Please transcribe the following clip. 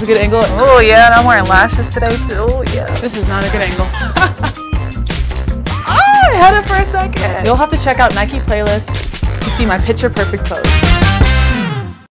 Is, a good angle? Oh yeah, and I'm wearing lashes today too. Oh yeah. This is not a good angle. Oh, I had it for a second. You'll have to check out Nike playlist to see my picture perfect pose.